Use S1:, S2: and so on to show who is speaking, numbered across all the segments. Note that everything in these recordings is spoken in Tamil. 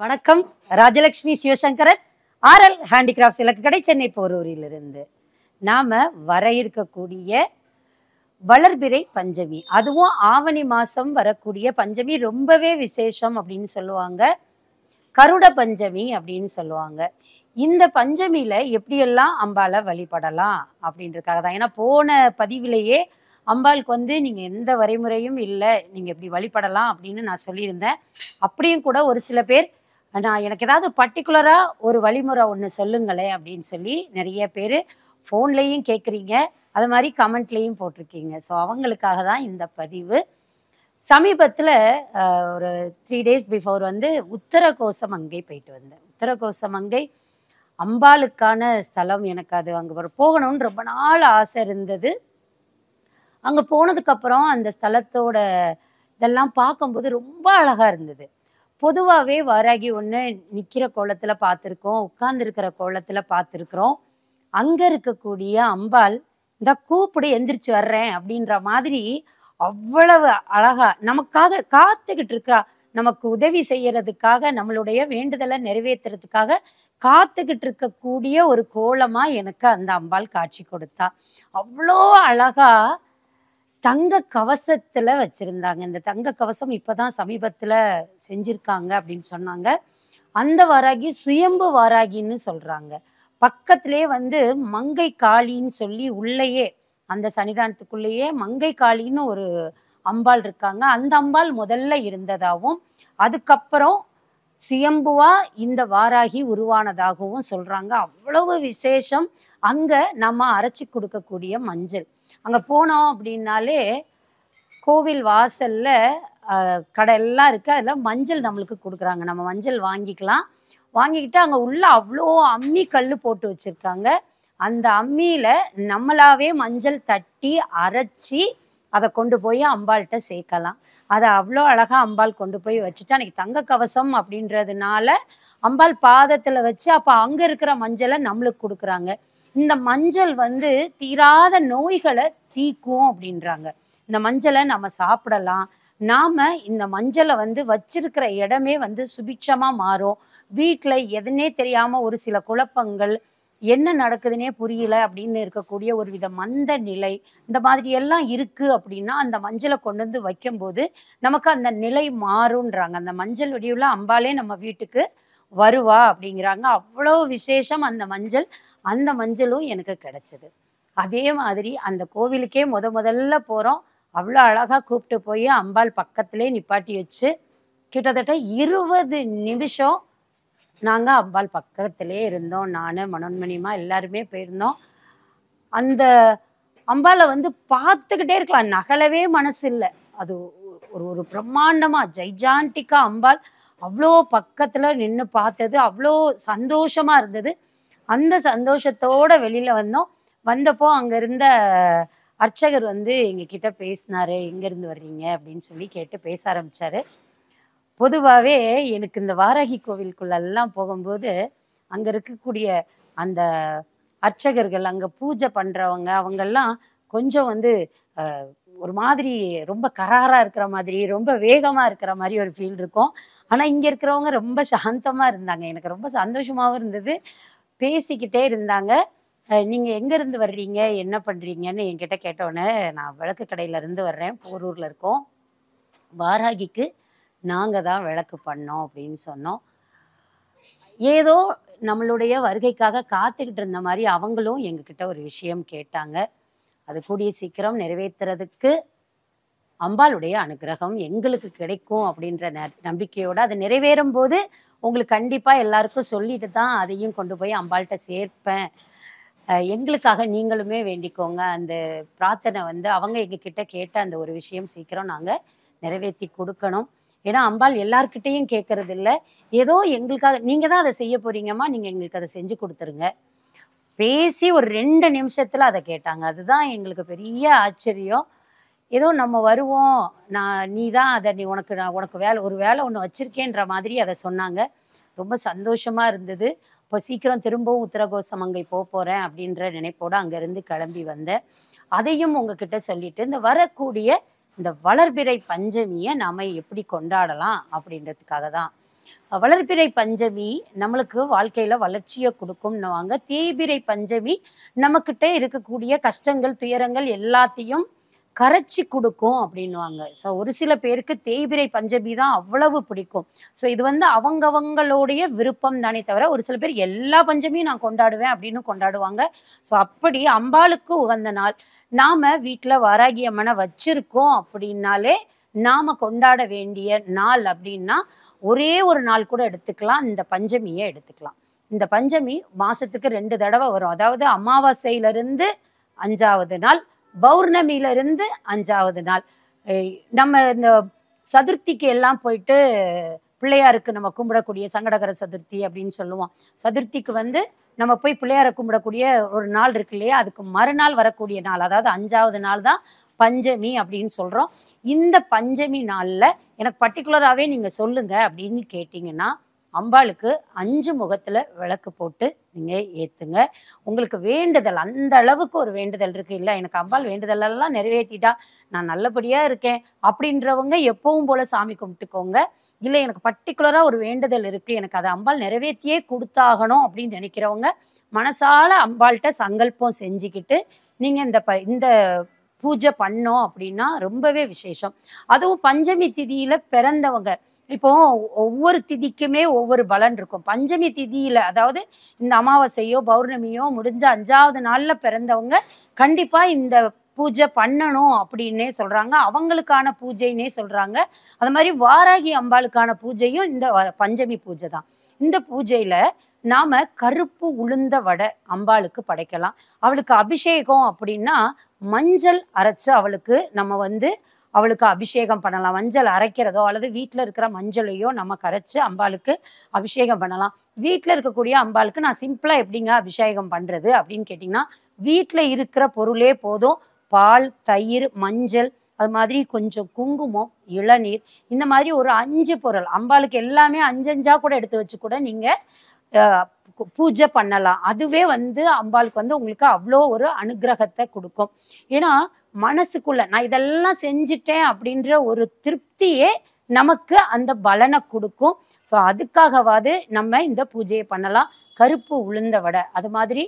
S1: வணக்கம். ராஜலட்சுமி சிவசங்கரன் ஆர்எல் ஹேண்டிகிராஃப்ட்ஸ் இலக்கு கடை சென்னை போரூரிலிருந்து. நாம் வர இருக்கக்கூடிய வளர்பிறை பஞ்சமி. அதுவும் ஆவணி மாதம் வரக்கூடிய பஞ்சமி ரொம்பவே விசேஷம் அப்படின்னு சொல்லுவாங்க. கருட பஞ்சமி அப்படின்னு சொல்லுவாங்க. இந்த பஞ்சமியில் எப்படியெல்லாம் அம்பாளை வழிபடலாம் அப்படின்றதுக்காக தான். ஏன்னா போன பதிவிலேயே அம்பாளுக்கு வந்து நீங்கள் எந்த வரைமுறையும் இல்லை நீங்கள் இப்படி வழிபடலாம் அப்படின்னு நான் சொல்லியிருந்தேன். அப்படியும் கூட ஒரு சில பேர் நான் எனக்கு ஏதாவது பர்டிகுலராக ஒரு வழிமுறை ஒன்று சொல்லுங்களேன் அப்படின்னு சொல்லி நிறைய பேர் ஃபோன்லேயும் கேட்குறீங்க அது மாதிரி கமெண்ட்லேயும் போட்டிருக்கீங்க. ஸோ அவங்களுக்காக தான் இந்த பதிவு. சமீபத்தில் ஒரு த்ரீ டேஸ் பிஃபோர் வந்து உத்தரகோசமங்கை போயிட்டு வந்தேன். உத்தரகோசமங்கை அம்பாளுக்கான ஸ்தலம் எனக்கு அது அங்கே ஒரு போகணும்னு ரொம்ப நாள் ஆசை இருந்தது. அங்கே போனதுக்கப்புறம் அந்த ஸ்தலத்தோட இதெல்லாம் பார்க்கும்போது ரொம்ப அழகாக இருந்தது. பொதுவாகவே வாராகி ஒன்று நிற்கிற கோலத்தில் பார்த்துருக்கோம் உட்கார்ந்துருக்கிற கோலத்தில் பார்த்துருக்குறோம் அங்கே இருக்கக்கூடிய அம்பாள் இந்த கூப்பிடு எந்திரிச்சு வர்றேன் அப்படின்ற மாதிரி அவ்வளவு அழகா நமக்காக காத்துக்கிட்டு இருக்கா. நமக்கு உதவி செய்யறதுக்காக நம்மளுடைய வேண்டுதலை நிறைவேற்றுறதுக்காக காத்துக்கிட்டு இருக்கக்கூடிய ஒரு கோலமா எனக்கு அந்த அம்பாள் காட்சி கொடுத்தா. அவ்வளோ அழகா தங்க கவசத்துல வச்சிருந்தாங்க. இந்த தங்க கவசம் இப்பதான் சமீபத்துல செஞ்சிருக்காங்க அப்படின்னு சொன்னாங்க. அந்த வாராகி சுயம்பு வாராகின்னு சொல்றாங்க. பக்கத்திலே வந்து மங்கை காளின்னு சொல்லி உள்ளேயே அந்த சன்னிதானத்துக்குள்ளேயே மங்கை காளின்னு ஒரு அம்பாள் இருக்காங்க. அந்த அம்பாள் முதல்ல இருந்ததாகவும் அதுக்கப்புறம் சுயம்புவா இந்த வாராகி உருவானதாகவும் சொல்றாங்க. அவ்வளவு விசேஷம். அங்க நம்ம அரைச்சி கொடுக்கக்கூடிய மஞ்சள். அங்க போனோம் அப்படின்னாலே கோவில் வாசல்ல கடையெல்லாம் கடை எல்லாம் இருக்கு. மஞ்சள் நம்மளுக்கு கொடுக்குறாங்க. நம்ம மஞ்சள் வாங்கிக்கலாம். வாங்கிக்கிட்டு அங்கே உள்ள அவ்வளோ அம்மி கல் போட்டு வச்சுருக்காங்க. அந்த அம்மியில் நம்மளாவே மஞ்சள் தட்டி அரைச்சி அதை கொண்டு போய் அம்பாள்கிட்ட சேர்க்கலாம். அதை அவ்வளோ அழகாக அம்பாள் கொண்டு போய் வச்சுட்டு அன்னைக்கு தங்க கவசம் அப்படின்றதுனால அம்பாள் பாதத்தில் வச்சு அப்போ அங்கே இருக்கிற மஞ்சளை நம்மளுக்கு கொடுக்குறாங்க. இந்த மஞ்சள் வந்து தீராத நோய்களை தீக்கும் அப்படின்றாங்க. இந்த மஞ்சளை நம்ம சாப்பிடலாம். நாம இந்த மஞ்சளை வந்து வச்சிருக்கிற இடமே வந்து சுபிட்சமா மாறும். வீட்டில் எதுனே தெரியாம ஒரு சில குழப்பங்கள் என்ன நடக்குதுன்னே புரியல அப்படின்னு இருக்கக்கூடிய ஒரு வித மந்த நிலை இந்த மாதிரி எல்லாம் இருக்கு அப்படின்னா அந்த மஞ்சளை கொண்டு வந்து வைக்கும்போது நமக்கு அந்த நிலை மாறுன்றாங்க அந்த மஞ்சள் வடிவுல அம்பாலே நம்ம வீட்டுக்கு வருவா அப்படிங்கிறாங்க. அவ்வளோ விசேஷம் அந்த மஞ்சள். அந்த மஞ்சளும் எனக்கு கிடச்சிது. அதே மாதிரி அந்த கோவிலுக்கே முத முதல்ல போகிறோம் அவ்வளோ அழகாக கூப்பிட்டு போய் அம்பாள் பக்கத்திலே நிப்பாட்டி வச்சு கிட்டத்தட்ட இருபது நிமிஷம் நாங்கள் அம்பாள் பக்கத்திலே இருந்தோம். நான் மனோன்மணியமா எல்லாருமே போயிருந்தோம். அந்த அம்பாளை வந்து பார்த்துக்கிட்டே இருக்கலாம். நகலவே மனசு இல்லை அது ஒரு ஒரு பிரம்மாண்டமாக ஜைஜாண்டிக்கா அம்பாள் அவ்வளோ பக்கத்தில் நின்று பார்த்தது அவ்வளோ சந்தோஷமாக இருந்தது. அந்த சந்தோஷத்தோட வெளியில் வந்தோம். வந்தப்போ அங்கே இருந்த அர்ச்சகர் வந்து எங்கள் கிட்டே பேசினாரு எங்கேருந்து வர்றீங்க? அப்படின்னு சொல்லி கேட்டு பேச ஆரம்பித்தார் பொதுவாகவே எனக்கு இந்த வாராகி கோவிலுக்குள்ளெல்லாம் போகும்போது அங்கே இருக்கக்கூடிய அந்த அர்ச்சகர்கள் அங்கே பூஜை பண்ணுறவங்க அவங்கெல்லாம் கொஞ்சம் வந்து ஒரு மாதிரி ரொம்ப கராராக இருக்கிற மாதிரி ரொம்ப வேகமாக இருக்கிற மாதிரி ஒரு ஃபீல் இருக்கும். ஆனால் இங்கே இருக்கிறவங்க ரொம்ப சாந்தமாக இருந்தாங்க. எனக்கு ரொம்ப சந்தோஷமாகவும் இருந்தது. பேசிக்கிட்டே இருந்தாங்க. நீங்கள் எங்கேருந்து வர்றீங்க? என்ன பண்ணுறீங்கன்னு என்கிட்ட கேட்டோன்னே நான் விளக்கு கடையில இருந்து வர்றேன். போரூரில் இருக்கோம். வாராகிக்கு நாங்கள் தான் விளக்கு பண்ணோம் அப்படின்னு சொன்னோம். ஏதோ நம்மளுடைய வருகைக்காக காத்துக்கிட்டு இருந்த மாதிரி அவங்களும் எங்ககிட்ட ஒரு விஷயம் கேட்டாங்க. அது கூடிய சீக்கிரம் நிறைவேற்றுறதுக்கு அம்பாளுடைய அனுகிரகம் எங்களுக்கு கிடைக்கும் அப்படின்ற நம்பிக்கையோட அது நிறைவேறும் போது உங்களுக்கு கண்டிப்பாக எல்லாருக்கும் சொல்லிட்டு தான் அதையும் கொண்டு போய் அம்பாள்கிட்ட சேர்ப்பேன். எங்களுக்காக நீங்களுமே வேண்டிக்கோங்க. அந்த பிரார்த்தனை வந்து அவங்க எங்ககிட்ட கேட்ட அந்த ஒரு விஷயம் சீக்கிரம் நாங்கள் நிறைவேற்றி கொடுக்கணும். ஏன்னா அம்பாள் எல்லார்கிட்டையும் கேட்கறதில்ல ஏதோ எங்களுக்காக நீங்கள் தான் அதை செய்ய போறீங்கம்மா நீங்கள் எங்களுக்கு அதை செஞ்சு கொடுத்துருங்க. பேசி ஒரு ரெண்டு நிமிஷத்தில் அதை கேட்டாங்க. அதுதான் எங்களுக்கு பெரிய ஆச்சரியம். ஏதோ நம்ம வருவோம். நான் நீ தான் அதை நீ உனக்கு நான் உனக்கு வேலை ஒரு வேலை ஒன்று வச்சிருக்கேன்ற மாதிரி அதை சொன்னாங்க. ரொம்ப சந்தோஷமாக இருந்தது. இப்போ சீக்கிரம் திரும்பவும் உத்தரகோசம் அங்கே போக போகிறேன் அப்படின்ற நினைப்போடு அங்கேருந்து கிளம்பி வந்தேன். அதையும் உங்ககிட்ட சொல்லிட்டு இந்த வரக்கூடிய இந்த வளர்பிறை பஞ்சமியை நாம எப்படி கொண்டாடலாம் அப்படின்றதுக்காக தான் வளர்பிறை பஞ்சமி நம்மளுக்கு வாழ்க்கையில வளர்ச்சியை கொடுக்கும்னுவாங்க. தேய்பிறை பஞ்சமி நம்மக்கிட்ட இருக்கக்கூடிய கஷ்டங்கள் துயரங்கள் எல்லாத்தையும் கரைச்சி கொடுக்கும் அப்படின்னுவாங்க. ஸோ ஒரு சில பேருக்கு தேய்பிறை பஞ்சமி தான் அவ்வளவு பிடிக்கும். ஸோ இது வந்து அவங்கவங்களுடைய விருப்பம் தானே தவிர ஒரு சில பேர் எல்லா பஞ்சமியும் நான் கொண்டாடுவேன் அப்படின்னு கொண்டாடுவாங்க. ஸோ அப்படி அம்பாளுக்கு உகந்த நாள். நாம வீட்டில் வாராகி அம்மனை வச்சிருக்கோம் அப்படின்னாலே நாம கொண்டாட வேண்டிய நாள் அப்படின்னா ஒரே ஒரு நாள் கூட எடுத்துக்கலாம் இந்த பஞ்சமியை எடுத்துக்கலாம். இந்த பஞ்சமி மாசத்துக்கு ரெண்டு தடவை வரும். அதாவது அமாவாசையிலிருந்து அஞ்சாவது நாள் பௌர்ணமியிலிருந்து அஞ்சாவது நாள். நம்ம இந்த சதுர்த்திக்கு எல்லாம் போயிட்டு பிள்ளையாருக்கு நம்ம கும்பிடக்கூடிய சங்கடகர சதுர்த்தி அப்படின்னு சொல்லுவோம். சதுர்த்திக்கு வந்து நம்ம போய் பிள்ளையாரை கும்பிடக்கூடிய ஒரு நாள் இருக்கு இல்லையா? அதுக்கு மறுநாள் வரக்கூடிய நாள். அதாவது அஞ்சாவது நாள் தான் பஞ்சமி அப்படின்னு சொல்கிறோம் இந்த பஞ்சமி நாளில் எனக்கு பர்டிகுலராகவே நீங்கள் சொல்லுங்க அப்படின்னு கேட்டிங்கன்னா அம்பாளுக்கு அஞ்சு முகத்தில் விளக்கு போட்டு நீங்கள் ஏற்றுங்க உங்களுக்கு வேண்டுதல் அந்த அளவுக்கு ஒரு வேண்டுதல் இருக்குது இல்லை எனக்கு அம்பாள் வேண்டுதலெல்லாம் நிறைவேற்றிட்டா நான் நல்லபடியாக இருக்கேன் அப்படின்றவங்க எப்பவும் போல் சாமி கும்பிட்டுக்கோங்க. இல்லை எனக்கு பர்டிகுலராக ஒரு வேண்டுதல் இருக்குது எனக்கு அதை அம்பாள் நிறைவேற்றியே கொடுத்தாகணும் அப்படின்னு நினைக்கிறவங்க மனசால அம்பாள்கிட்ட சங்கல்பம் செஞ்சுக்கிட்டு நீங்கள் இந்த ப இந்த பூஜை பண்ணோம் அப்படின்னா ரொம்பவே விசேஷம். அதுவும் பஞ்சமி திதியில பிறந்தவங்க. இப்போ ஒவ்வொரு திதிக்குமே ஒவ்வொரு பலன் இருக்கும். பஞ்சமி திதியில அதாவது இந்த அமாவாசையோ பௌர்ணமியோ முடிஞ்ச அஞ்சாவது நாள்ல பிறந்தவங்க கண்டிப்பா இந்த பூஜை பண்ணணும் அப்படின்னே சொல்றாங்க. அவங்களுக்கான பூஜைன்னே சொல்றாங்க. அது மாதிரி வாராகி அம்பாளுக்கான பூஜையும் இந்த வ- பஞ்சமி பூஜை தான். இந்த பூஜையில நாம கருப்பு உளுந்த வடை அம்பாளுக்கு படைக்கலாம். அவளுக்கு அபிஷேகம் அப்படின்னா மஞ்சள் அரைச்சு அவளுக்கு நம்ம வந்து அவளுக்கு அபிஷேகம் பண்ணலாம். மஞ்சள் அரைக்கிறதோ அல்லது வீட்டில் இருக்கிற மஞ்சளையோ நம்ம கரைச்சி அம்பாளுக்கு அபிஷேகம் பண்ணலாம். வீட்டில் இருக்கக்கூடிய அம்பாளுக்கு நான் சிம்பிளாக எப்படிங்க அபிஷேகம் பண்ணுறது அப்படின்னு கேட்டிங்கன்னா வீட்டில் இருக்கிற பொருளே போதும். பால் தயிர் மஞ்சள் அது மாதிரி கொஞ்சம் குங்குமம் இளநீர் இந்த மாதிரி ஒரு அஞ்சு பொருள். அம்பாளுக்கு எல்லாமே அஞ்சஞ்சா கூட எடுத்து வச்சு கூட நீங்கள் பூஜை பண்ணலாம். அதுவே வந்து அம்பாளுக்கு வந்து உங்களுக்கு அவ்வளோ ஒரு அனுகிரகத்தை கொடுக்கும். ஏன்னா மனசுக்குள்ள நான் இதெல்லாம் செஞ்சுட்டேன் அப்படின்ற ஒரு திருப்தியே நமக்கு அந்த பலனை கொடுக்கும். ஸோ அதுக்காகவாது நம்ம இந்த பூஜையை பண்ணலாம். கருப்பு உளுந்த வடை அது மாதிரி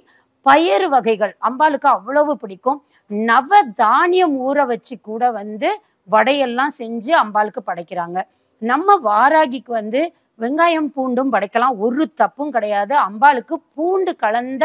S1: பயறு வகைகள் அம்பாளுக்கு அவ்வளவு பிடிக்கும். நவ தானியம் ஊற வச்சு கூட வந்து வடையெல்லாம் செஞ்சு அம்பாளுக்கு படைக்கிறாங்க. நம்ம வாராகிக்கு வந்து வெங்காயம் பூண்டும் படைக்கலாம். ஒரு தப்பும் கிடையாது. அம்பாளுக்கு பூண்டு கலந்த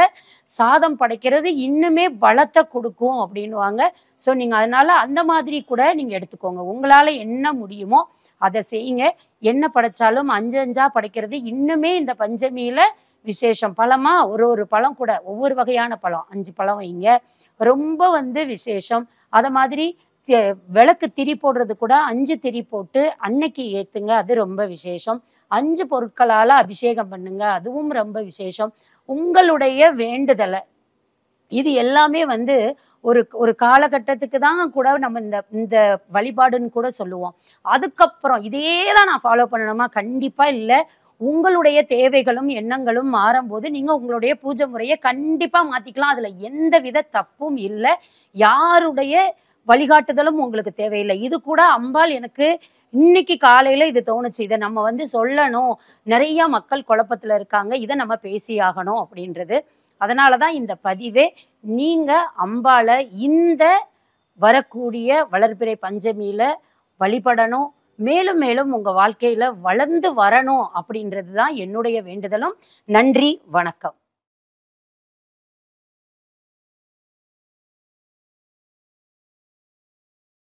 S1: சாதம் படைக்கிறது இன்னுமே பலத்தை கொடுக்கும் அப்படின்னுவாங்க. ஸோ நீங்கள் அதனால அந்த மாதிரி கூட நீங்கள் எடுத்துக்கோங்க. உங்களால் என்ன முடியுமோ அதை செய்யுங்க. என்ன படைச்சாலும் அஞ்சு அஞ்சா படைக்கிறது இன்னுமே இந்த பஞ்சமியில விசேஷம். பழமா ஒரு ஒரு பழம் கூட. ஒவ்வொரு வகையான பழம். அஞ்சு பழம் வைங்க. ரொம்ப வந்து விசேஷம். அதை மாதிரி விளக்கு திரி போடுறது கூட அஞ்சு திரி போட்டு அன்னைக்கு ஏத்துங்க. அது ரொம்ப விசேஷம். அஞ்சு பொருட்களால அபிஷேகம் பண்ணுங்க. அதுவும் ரொம்ப விசேஷம். உங்களுடைய வேண்டுதலை. இது எல்லாமே வந்து ஒரு ஒரு காலகட்டத்துக்கு தான் கூட நம்ம இந்த இந்த வழிபாடுன்னு கூட சொல்லுவோம். அதுக்கப்புறம் இதே தான் நான் ஃபாலோ பண்ணணுமா? கண்டிப்பா இல்லை. உங்களுடைய தேவைகளும் எண்ணங்களும் மாறும்போது நீங்கள் உங்களுடைய பூஜை முறையை கண்டிப்பாக மாற்றிக்கலாம் அதில் எந்த வித தப்பும் இல்லை. யாருடைய வழிகாட்டுதலும் உங்களுக்கு தேவையில்லை. இது கூட அம்பாள் எனக்கு இன்னைக்கு காலையில இது தோணுச்சு. இதை நம்ம வந்து சொல்லணும். நிறைய மக்கள் குழப்பத்துல இருக்காங்க. இதை நம்ம பேசியாகணும் அப்படின்றது. அதனால தான் இந்த பதிவே நீங்க அம்பாள இந்த வரக்கூடிய வளர்பிறை பஞ்சமியில வழிபடணும். மேலும் மேலும் உங்க வாழ்க்கையில வளர்ந்து வரணும் அப்படின்றது தான் என்னுடைய வேண்டுதலும். நன்றி வணக்கம்.